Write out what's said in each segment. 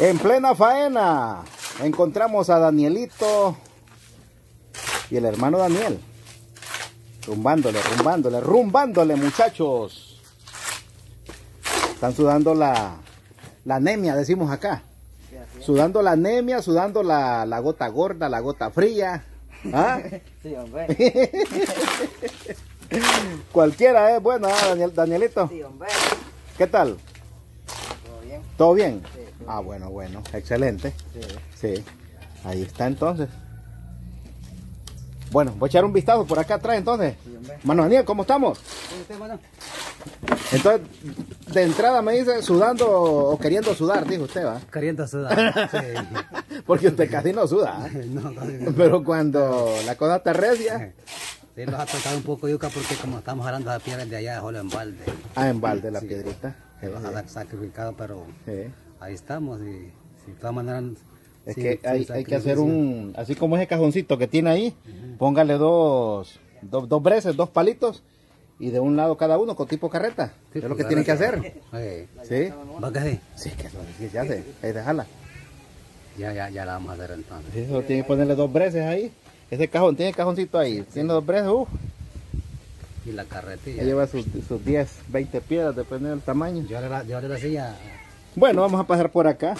En plena faena encontramos a Danielito y el hermano Daniel. Rumbándole, rumbándole, rumbándole muchachos. Están sudando la, la anemia, decimos acá. Sudando la anemia, sudando la, la gota gorda, la gota fría. ¿Ah? Sí, hombre. Cualquiera es bueno, ¿ah, Daniel, Danielito. Sí, hombre. ¿Qué tal? ¿Todo bien? ¿Todo bien? Sí. Ah, bueno, bueno, excelente. Sí. Sí, ahí está entonces. Bueno, voy a echar un vistazo por acá atrás entonces. Mano Daniel, ¿cómo estamos? Entonces, de entrada me dice sudando o queriendo sudar, dijo usted, ¿va? Queriendo sudar. Sí. Porque usted casi no suda. ¿eh? no, casi no. Pero cuando la cosa está recia, Sí, nos ha tocado un poco yuca porque como estamos hablando de piedras de allá, solo en balde. ah, en balde la Sí. piedrita. Se va a dar sacrificado, pero Sí. Ahí estamos y si de todas maneras... Es que hay, hay que hacer un, así como ese cajoncito que tiene ahí, póngale dos, dos, dos breces, dos palitos y de un lado cada uno con tipo carreta. Sí, es lo pues, que tienen que hacer. Sí. Sí. ¿Va que sí? Sí, que eso sí se hace. Ahí déjala. Ya, ya, ya la vamos a hacer entonces. Sí, Eso tiene que ponerle dos breces ahí. Ese cajón, tiene cajoncito ahí. Tiene dos breces. Y la Ya carretilla. lleva sus, sus 10, 20 piedras, depende del tamaño. Yo le, yo le decía... Bueno, vamos a pasar por acá.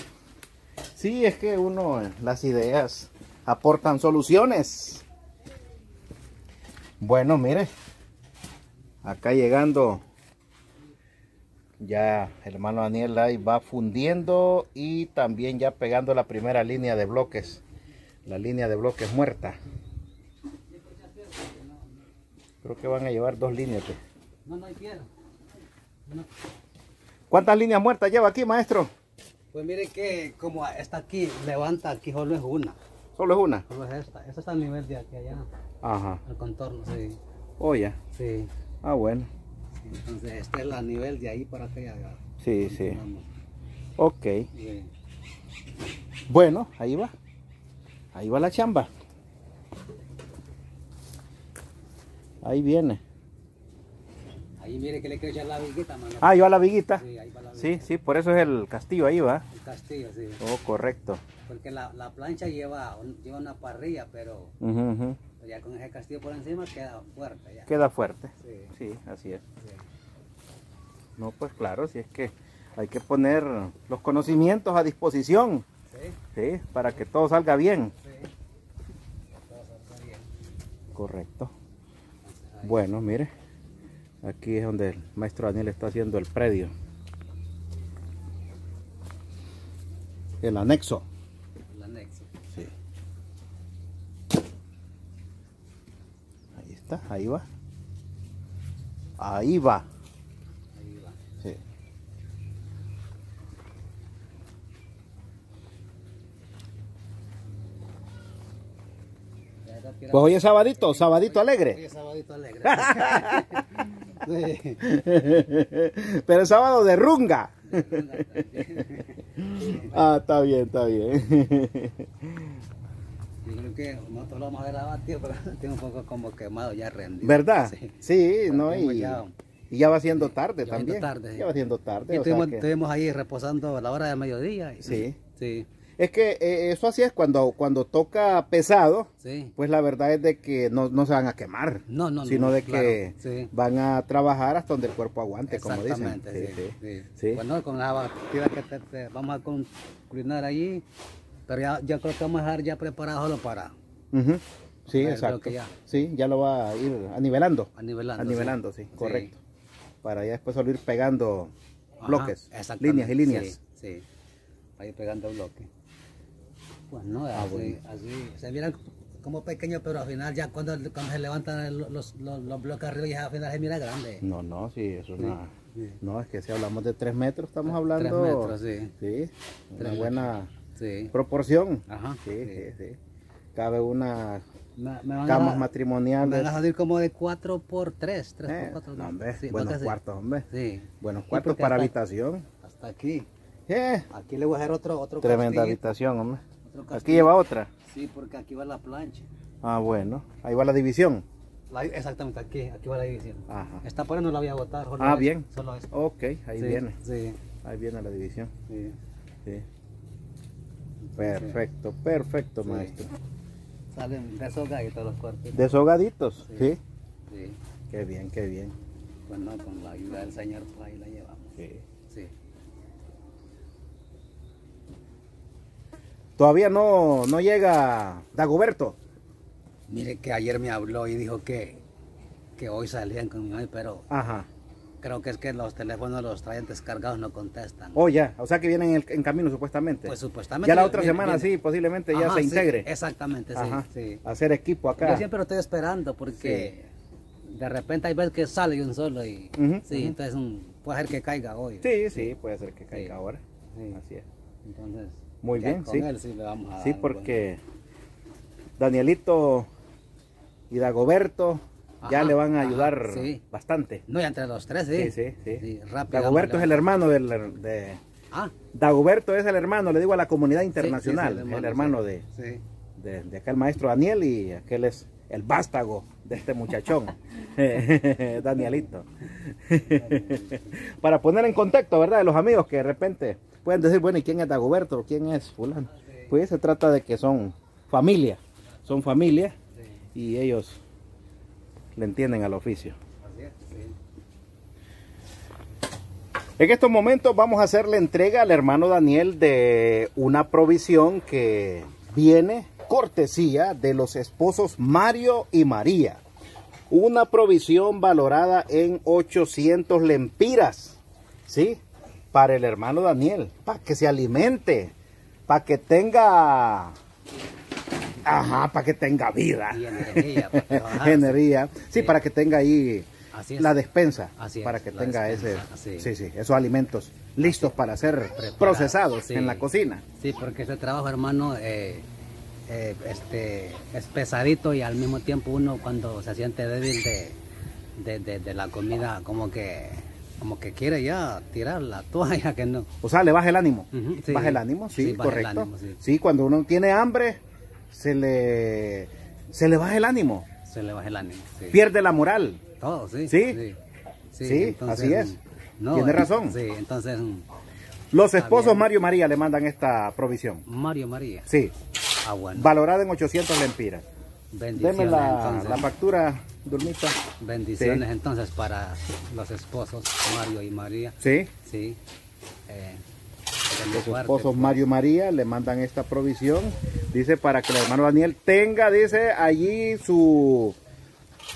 Sí, es que uno, las ideas aportan soluciones. Bueno, mire. Acá llegando. Ya hermano Daniel ahí va fundiendo y también ya pegando la primera línea de bloques. La línea de bloques muerta. Creo que van a llevar dos líneas. No, no hay piedra. ¿Cuántas líneas muertas lleva aquí, maestro? Pues mire que como está aquí, levanta aquí solo es una. Solo es una. Solo es esta. Esta está al nivel de aquí allá, Ajá. al contorno, sí. Oh, ya. Sí. Ah, bueno. Entonces este es el nivel de ahí para acá. ya- Sí, sí. Ok. Sí. Bueno, ahí va. Ahí va la chamba. Ahí viene. Ahí mire que le quiero echar la viguita, mano. Ah, ahí va la viguita. Sí, ahí va la Sí, sí, por eso es el castillo ahí va. El castillo, sí. Oh, correcto. Porque la, la plancha lleva, lleva una parrilla, pero ujú. ya con ese castillo por encima queda fuerte ya. Queda fuerte. Sí, Sí, así es. sí. No, pues claro, si es que hay que poner los conocimientos a disposición, Sí, ¿sí? Para que todo salga bien. sí. Todo está bien. Correcto. Bueno, mire, aquí es donde el maestro Daniel está haciendo el predio. El anexo. El anexo. Sí. Ahí está, ahí va. Ahí va. Ahí va. Sí. Pues hoy es sabadito, sabadito Hoy alegre. es sabadito alegre. sí. Pero es sábado de runga. Ah, está bien, está bien. Yo creo que nosotros lo vamos a grabar, tío, pero tiene un poco como quemado, ya rendido. ¿Verdad? Sí. Sí, no, y, ya- y ya va siendo tarde Ya también. siendo tarde, sí. Ya va siendo tarde. Y estuvimos, que- estuvimos ahí reposando a la hora de mediodía. y- Sí. Sí, Es que eh, eso así es cuando, cuando toca pesado, sí. pues la verdad es de que no, no se van a quemar, No, no, no. sino de que sí. van a trabajar hasta donde el cuerpo aguante, como dicen. Exactamente, sí, sí, sí. Bueno, con la actividad que te- te- vamos a concluir allí, pero ya, ya creo que vamos a dejar ya preparado para. Sí, Para exacto. ya. Sí, ya lo va a ir anivelando. anivelando. Anivelando, sí, Sí. correcto. Para ya después solo ir pegando Ajá, bloques, líneas y líneas. Sí, sí. Ahí pegando bloques. Pues no, Ah, así, bueno. así, se miran como pequeños, pero al final ya cuando, cuando se levantan los, los, los, bloques arriba ya al final se mira grande. No, no, sí, eso Sí, no. sí. No, es que si hablamos de tres metros, estamos Tres hablando. metros, sí. Sí, una Tres buena Sí. proporción. Ajá. Sí, sí, sí. sí. Cabe una Me, me van camas a, me matrimoniales. van a salir como de 4 por 3, 3 Eh, por 4. no, hombre, Sí, buenos cuartos, hombre. Sí. Buenos cuartos para hasta- habitación. Hasta aquí. Eh, Aquí le voy a hacer otro, otro tremenda castillo. habitación, hombre. Aquí lleva otra. Sí, porque aquí va la plancha. Ah, bueno. Ahí va la división. La- exactamente, aquí, aquí va la división. Ajá. Esta por no la voy a botar. solo Ah, es- bien. Solo es. Ok, ahí Sí, viene. Sí, Ahí viene la división. sí. Sí. Perfecto, perfecto, Sí. maestro. Salen desahogaditos los cuerpos. Desahogaditos, Sí. ¿sí? Qué bien, qué bien. Pues no, con la ayuda del Señor, pues ahí la llevamos. Sí. Sí. Todavía no, no llega Dagoberto. Mire que ayer me habló y dijo que, que hoy salían con mi mamá, pero Ajá. creo que es que los teléfonos los traen descargados, no contestan. Oh, ya. O sea que vienen en, el- en camino supuestamente. Pues supuestamente. ya la otra viene- semana viene- sí, posiblemente ya se sí, integre. exactamente, sí, Ajá. sí. Hacer equipo acá. Yo siempre lo estoy esperando porque de repente hay veces que sale un solo y sí, entonces mm, puede ser que caiga hoy. Sí, sí, puede ser que caiga Sí. ahora. Sí. Así es. Entonces, Muy ya bien, con sí. él sí le vamos a Sí, dar, porque Danielito y Dagoberto ya le van a ajá, ayudar sí. bastante. No, y entre los tres, sí. Sí, sí, sí. rápido, Dagoberto es el hermano del, de... Ah, Dagoberto es el hermano, le digo a la comunidad internacional, el hermano de, Sí. de, de acá el maestro Daniel y aquel es el vástago de este muchachón, Danielito. Para poner en contexto, ¿verdad? De los amigos que de repente pueden decir, bueno, ¿y quién es Dagoberto? ¿Quién es fulano? Pues se trata de que son familia, son familia y ellos le entienden al oficio. En estos momentos vamos a hacer la entrega al hermano Daniel de una provisión que viene cortesía de los esposos Mario y María. Una provisión valorada en 800 lempiras, ¿sí? Para el hermano Daniel, para que se alimente, para que tenga... Ajá, para que tenga vida. Y energía para. Energía. Sí, Sí. para que tenga ahí Así es. la despensa. Así es, para que tenga despensa, ese, sí. sí, sí, esos alimentos listos para ser procesados en la cocina. Sí, porque ese trabajo, hermano, eh, eh, este, es pesadito y al mismo tiempo uno cuando se siente débil de, de, de- de la comida, como que, como que quiere ya tirar la toalla, que no. O sea, le baja el ánimo. Sí. Baja el ánimo, sí, correcto. ánimo, sí. sí, cuando uno tiene hambre, se le, se le baja el ánimo, Se le baja el ánimo. Pierde la moral. Todo, sí. Sí. Sí, así es. Tiene eh, razón. Sí, entonces, mm, Los esposos. Mario María le mandan esta provisión. Mario María. Sí, Ah, bueno. valorada en 800 lempiras. Bendiciones, Deme la, entonces. la factura, Durmita. Bendiciones Sí. entonces para los esposos Mario y María. Sí, Sí. Eh, los esposos pues, Mario y María le mandan esta provisión. Dice para que el hermano Daniel tenga, dice, allí su,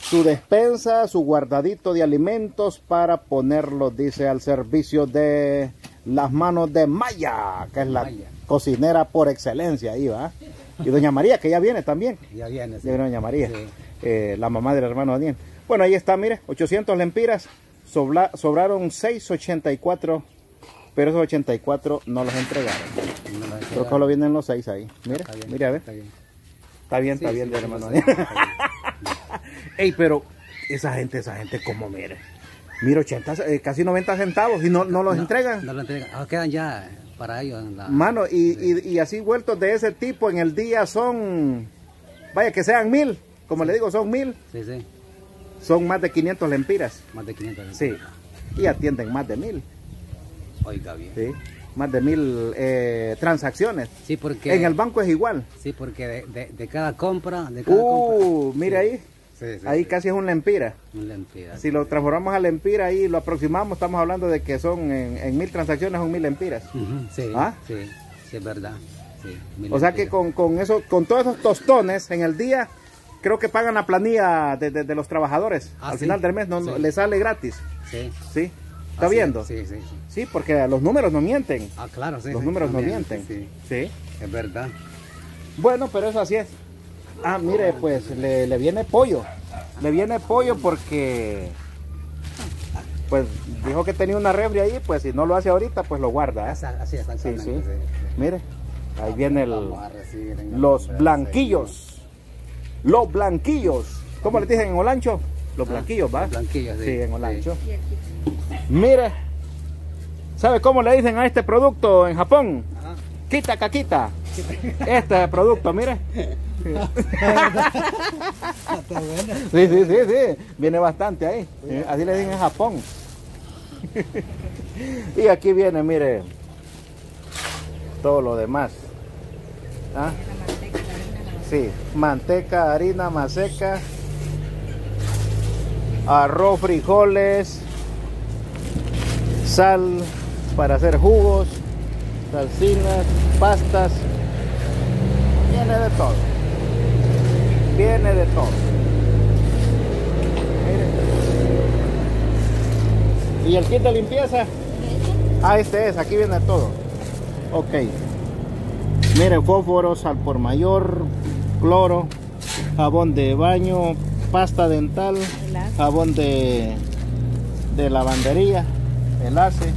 su despensa, su guardadito de alimentos para ponerlos, dice, al servicio de las manos de Maya, que es la Maya. cocinera por excelencia ahí, ¿va? Y doña María, que ya viene también. Ya viene. sí. Ya viene doña María, Sí. eh, la mamá del hermano Daniel. Bueno, ahí está, mire, 800 lempiras, sobla- sobraron 684, pero esos 84 no los entregaron. No lo Creo que solo vienen los 6 ahí. Mire, bien, mire a ver. Está bien. Está bien, Sí, está bien, del hermano Daniel. Ey, pero esa gente, esa gente, como mire. Mira, 80, eh, casi 90 centavos y no, no los No, entregan. No lo entregan. Ah, quedan ya para ellos. en la- Mano, y, y- y así vueltos de ese tipo en el día son, vaya que sean mil, como le digo, son mil, Sí, sí. son más de 500 lempiras. Más de 500. Sí, y atienden más de mil, Oiga bien. ¿sí? Más de mil eh, transacciones. Sí, porque. En el banco es igual. Sí, porque de, de- de cada compra. De cada Uh, compra. mire Sí. ahí, Sí, sí, ahí sí. casi es un lempira. Un lempira. Si lo transformamos a lempira ahí lo aproximamos, estamos hablando de que son en, en mil transacciones, son mil lempiras. Sí, ¿Ah? sí, sí, es verdad. Mil O sea que con, con eso, con todos esos tostones en el día, creo que pagan la planilla de, de- de los trabajadores. Ah, Al final del mes no, no- le sale gratis. Sí. ¿Sí? ¿Está Así viendo? es, Sí, sí, sí. Sí, porque los números no mienten. Ah, claro, sí. los números no mienten. Sí, Sí. es verdad. Bueno, pero eso así es. Ah, mire, pues le, le viene pollo. Le viene pollo porque pues dijo que tenía una refri ahí, pues si no lo hace ahorita, pues lo guarda. ¿eh? Así, así Sí, exactamente. sí. sí. Mire, ahí viene el, el los blanquillos. Los blanquillos. ¿Cómo le dicen en Olancho? Los Ah, blanquillos, ¿va? los blanquillos, sí. Sí, en Sí. Olancho. Mire, ¿sabe cómo le dicen a este producto en Japón? Ajá. Quita caquita. Este producto, mire. Sí, sí, sí, sí. Viene bastante ahí. Así le dicen en Japón. y aquí viene, mire, todo lo demás. ¿Ah? Sí, manteca, harina, maseca, arroz, frijoles, sal para hacer jugos, salsinas, pastas. Viene de todo. Viene de todo. ¿Y el kit de limpieza? Ah, este es, aquí viene todo. Ok. Miren, fósforos al por mayor, cloro, jabón de baño, pasta dental, jabón de, de lavandería, enlace,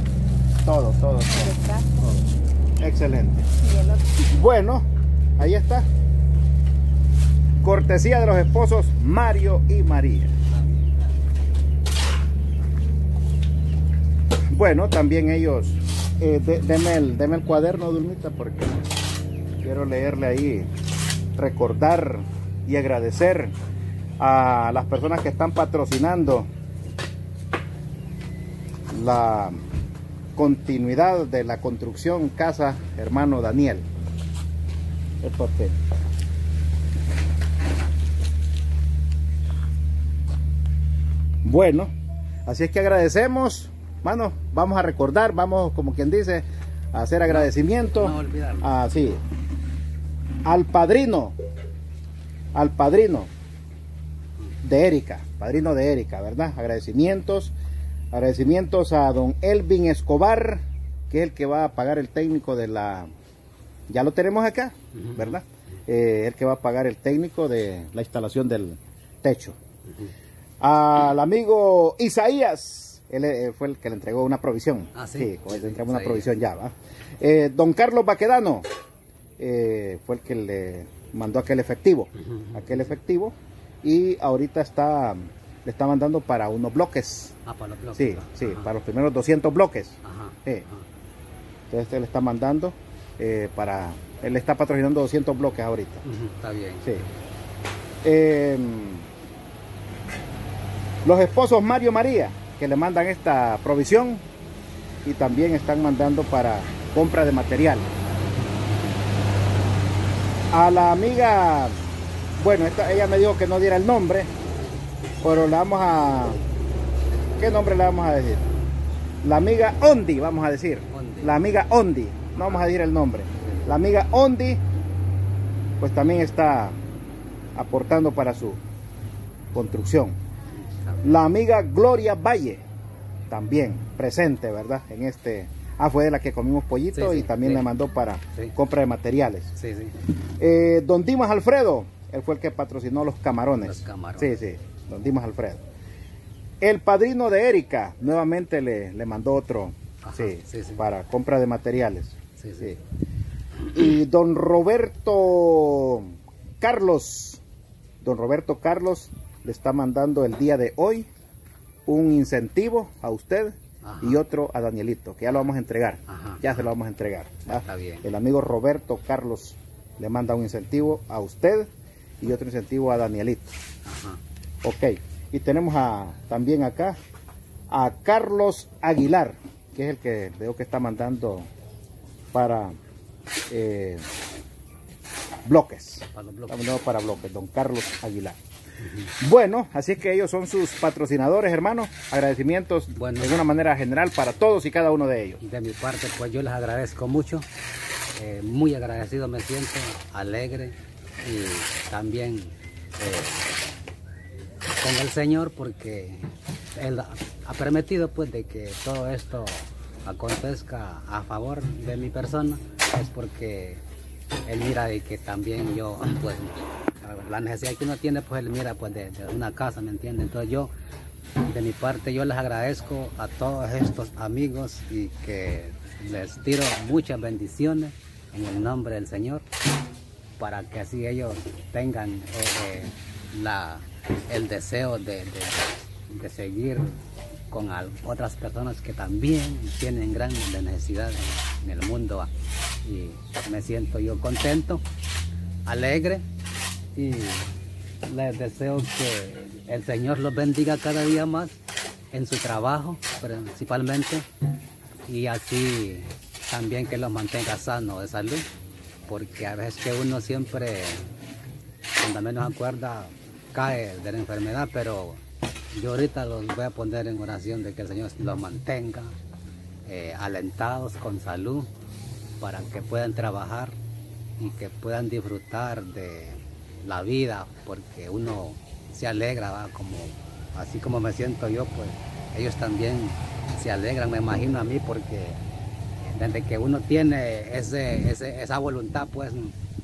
todo, todo, todo. Excelente. Bueno, ahí está. Cortesía de los esposos Mario y María. Bueno, también ellos, eh, deme, el, el cuaderno, Dulmita, porque quiero leerle ahí, recordar y agradecer a las personas que están patrocinando la continuidad de la construcción casa hermano Daniel. El papel. Bueno, así es que agradecemos, mano, vamos a recordar, vamos como quien dice, a hacer agradecimiento. No, ah, sí, al padrino, al padrino de Erika, padrino de Erika, ¿verdad? Agradecimientos, agradecimientos a don Elvin Escobar, que es el que va a pagar el técnico de la, ya lo tenemos acá, ¿verdad? Eh, el que va a pagar el técnico de la instalación del techo. Al amigo Isaías, él eh, fue el que le entregó una provisión. Ah, sí. Sí, le entregó una provisión ya, ¿va? Eh, don Carlos Baquedano, eh, fue el que le mandó aquel efectivo, aquel efectivo, y ahorita está, le está mandando para unos bloques. Ah, para los bloques. Sí, sí, para los primeros 200 bloques. Entonces él está mandando eh, para, él está patrocinando 200 bloques ahorita. está bien. Sí. Em, los esposos Mario María, que le mandan esta provisión y también están mandando para compra de material a la amiga, bueno, ella me dijo que no diera el nombre, pero le vamos a, ¿qué nombre le vamos a decir? La amiga Ondi, vamos a decir. La amiga Ondi, no vamos a decir el nombre. La amiga Ondi, pues también está aportando para su construcción. La amiga Gloria Valle, también presente, ¿verdad? En este Ah, fue de la que comimos pollito y también le mandó para compra de materiales. Sí, sí. Eh, don Dimas Alfredo, él fue el que patrocinó los camarones. Los camarones. Sí, sí, don Dimas Alfredo. El padrino de Erika, nuevamente le, le mandó otro sí, para compra de materiales. Sí, sí. Y don Roberto Carlos, don Roberto Carlos le está mandando el día de hoy un incentivo a usted y otro a Danielito, que ya lo vamos a entregar. ya se lo vamos a entregar. Está bien. El amigo Roberto Carlos le manda un incentivo a usted y otro incentivo a Danielito. Ok. Y tenemos a, también acá a Carlos Aguilar, que es el que veo que está mandando para eh, bloques. Para, bloques. para bloques, don Carlos Aguilar. Bueno, así que ellos son sus patrocinadores, hermanos. Agradecimientos de una manera general para todos y cada uno de ellos. De mi parte, pues yo les agradezco mucho. Eh, muy agradecido me siento, alegre y también eh, con el Señor porque Él ha permitido pues de que todo esto acontezca a favor de mi persona. Es porque Él mira de que también yo pues la necesidad que uno tiene, pues él mira pues de, una casa, ¿me entiende? Entonces yo, de mi parte, yo les agradezco a todos estos amigos y que les tiro muchas bendiciones en el nombre del Señor para que así ellos tengan eh, eh, la, el deseo de, de, seguir con otras personas que también tienen gran necesidad en el mundo y me siento yo contento, alegre y les deseo que el Señor los bendiga cada día más en su trabajo principalmente y así también que los mantenga sanos de salud porque a veces que uno siempre, cuando menos acuerda, cae de la enfermedad, pero yo ahorita los voy a poner en oración de que el Señor los mantenga eh, alentados con salud para que puedan trabajar y que puedan disfrutar de la vida, porque uno se alegra, como así como me siento yo, pues ellos también se alegran, me imagino a mí, porque desde que uno tiene ese, esa voluntad, pues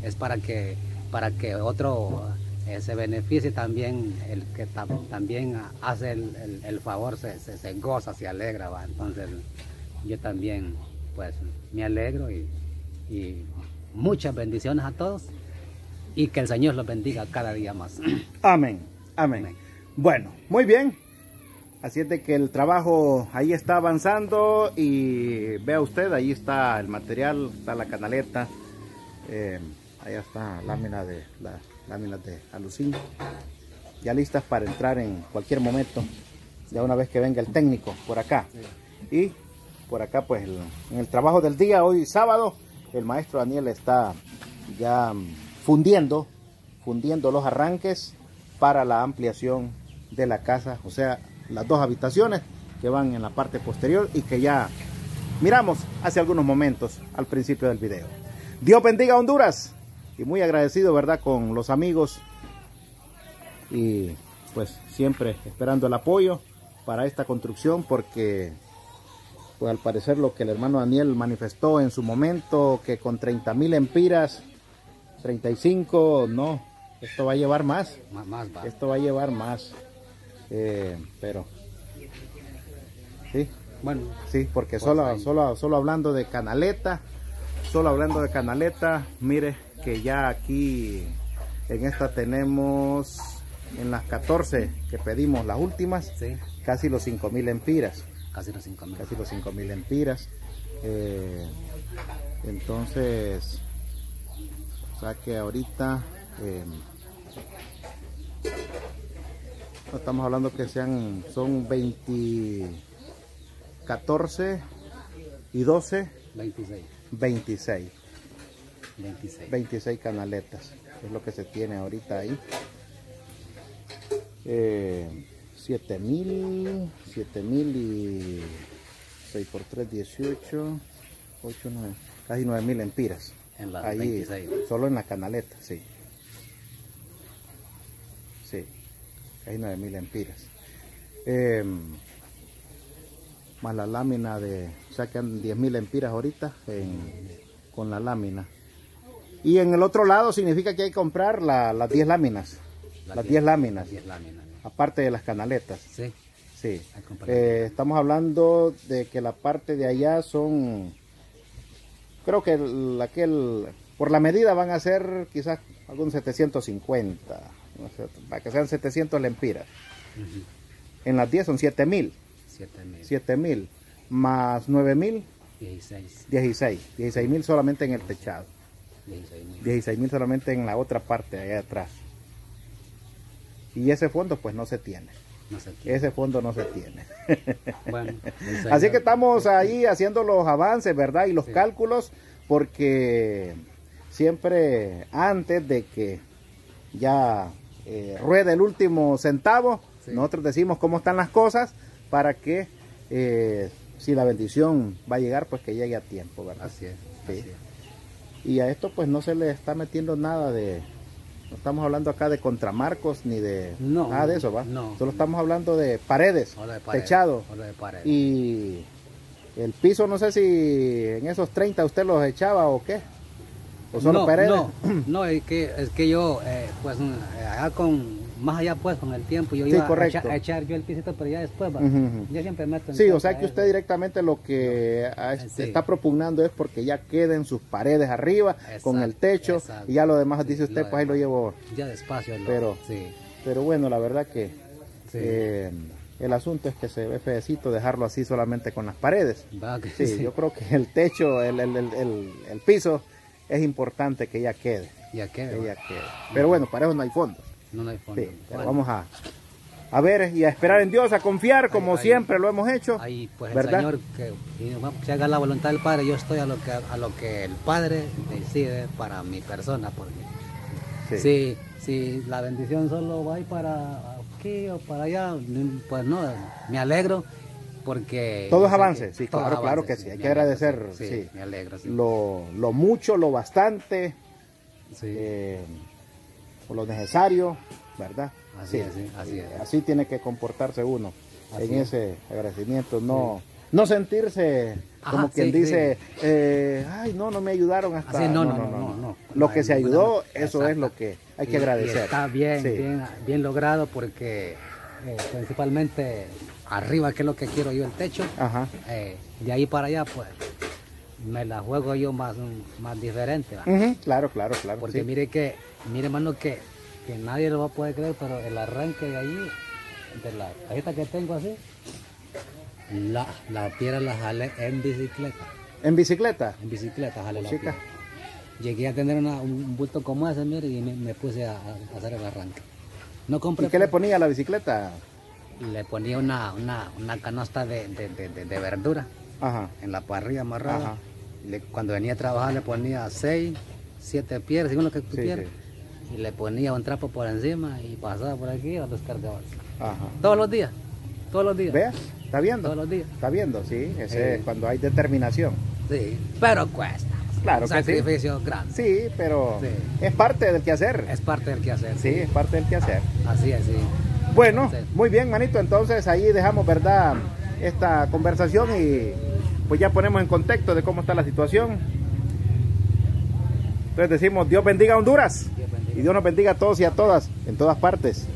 es para que, para que otro eh, se beneficie también, el que también hace el, favor se, se, goza, se alegra, ¿va? entonces yo también pues me alegro y, y muchas bendiciones a todos y que el Señor los bendiga cada día más. Amén, amén. Bueno, muy bien. Así es de que el trabajo ahí está avanzando y vea usted, ahí está el material, está la canaleta, eh, ahí está lámina de las láminas de alucín, ya listas para entrar en cualquier momento, ya una vez que venga el técnico por acá. Y por acá pues en el trabajo del día, hoy sábado, el maestro Daniel está ya fundiendo, fundiendo los arranques para la ampliación de la casa, o sea, las dos habitaciones que van en la parte posterior y que ya miramos hace algunos momentos al principio del video. Dios bendiga Honduras y muy agradecido, ¿verdad?, con los amigos. Y pues siempre esperando el apoyo para esta construcción porque pues al parecer lo que el hermano Daniel manifestó en su momento que con 30 mil empiras 35 no esto va a llevar más, más, esto va a llevar más. Eh, pero, sí, bueno, sí, porque pues solo, solo, solo hablando de canaleta, solo hablando de canaleta, mire que ya aquí en esta tenemos en las 14 que pedimos las últimas, casi los 5000 empiras. Casi los 5000. Casi los 5000 empiras. Eh, entonces, o sea que ahorita eh, estamos hablando que sean, son 20, 14 y 12. 26. 26. 26. 26 canaletas. Es lo que se tiene ahorita ahí. Eh, 7000, 7000 y 6 por 3, 18, 8, 9, casi 9000 empiras. En la ahí, 26. Solo en la canaleta, sí. Sí hay 9000 empiras. Eh, más la lámina de, que 10.000 empiras ahorita con la lámina. Y en el otro lado significa que hay que comprar las 10 láminas. las 10 láminas. Aparte de las canaletas. Sí. Sí. Eh, estamos hablando de que la parte de allá son, creo que aquel, por la medida van a ser quizás algunos 750 para que sean 700 lempiras. En las 10 son 7000. 7000. Más 9000. 16. 16. 16 mil solamente en el techado. 16 mil solamente en la otra parte, allá atrás. Y ese fondo pues no se tiene. Ese fondo no se tiene. Así que estamos ahí haciendo los avances, ¿verdad? Y los cálculos, porque siempre antes de que ya eh, rueda el último centavo. Nosotros decimos cómo están las cosas para que eh, si la bendición va a llegar, pues que llegue a tiempo, ¿verdad? Así es, Y a esto pues no se le está metiendo nada de... No estamos hablando acá de contramarcos ni de nada de eso, ¿va? No. Solo estamos hablando de paredes, techado. Y el piso, no sé si en esos 30 usted los echaba o qué. ¿O solo no, No, es que, es que yo, eh, pues, eh, allá con, más allá pues, con el tiempo, yo iba a echar, yo el pisito, pero ya después, va, yo siempre meto Sí, o sea que usted directamente lo que está propugnando es porque ya queden sus paredes arriba, con el techo, y ya lo demás, dice usted, pues ahí lo llevo. Ya despacio. pero, pero bueno, la verdad que... Eh, el asunto es que se ve feecito dejarlo así solamente con las paredes. sí, yo creo que el techo, el, el, el, el piso es importante que ella quede. Ya quede. Ella quede. Pero bueno, para eso no hay fondo. No, hay fondo. vamos a, a ver y a esperar en Dios, a confiar como ahí- siempre lo hemos hecho. Ahí pues ¿verdad? el Señor que se haga la voluntad del Padre, yo estoy a lo que a lo que el Padre decide para mi persona, porque Sí. si, si la bendición solo va para aquí o para allá, pues no, me alegro porque Todo es yo sé avance, que- sí, claro, claro que sí, hay que alegro, agradecer, sí, sí. me alegro, sí. Lo, lo mucho, lo bastante, Sí, eh, o lo necesario, ¿verdad? Así es, sí, así es. Así tiene que comportarse uno Así en es. ese agradecimiento, no, no sentirse como Ajá, quien sí, dice, eh, ay, no, no me ayudaron hasta... Así, no, no, no, no, no. Lo No, que se no, ayudó, no, eso exacto. es lo que hay Y- que agradecer. y está bien, bien, bien logrado porque eh, principalmente arriba, que es lo que quiero yo, el techo, Ajá, eh, de ahí para allá, pues me la juego yo más, más diferente. claro, claro, claro. Porque sí. mire que, mire hermano, que, que nadie lo va a poder creer, pero el arranque de ahí, de la cajita que tengo así, la, la piedra la jalé en bicicleta. ¿En bicicleta? En bicicleta jalé la piedra. Llegué a tener una- un bulto como ese, mire, y me, me puse a, a hacer el arranque. No compré, ¿Y qué le ponía a la bicicleta? le ponía una, una, una canasta de, de, de, de- de verdura Ajá, en la parrilla amarrada. Ajá. Le- cuando venía a trabajar le ponía seis, siete piedras, según lo que tú Sí, quieras. Y le ponía un trapo por encima y pasaba por aquí lo descargaba. ajá. Todos los días, todos los días. ¿Vea? ¿Está viendo? Todos los días. Está viendo, sí, ese Sí. es cuando hay determinación. Sí, pero cuesta. Claro un que sí. sacrificio grande. Sí, pero Sí. es parte del quehacer. Es parte del quehacer. Sí, es parte del quehacer. Así es, sí. Bueno, Sí. muy bien, manito. Entonces ahí dejamos, ¿verdad? Esta conversación y pues ya ponemos en contexto de cómo está la situación. Entonces decimos, Dios bendiga a Honduras Dios bendiga. y Dios nos bendiga a todos y a todas, en todas partes.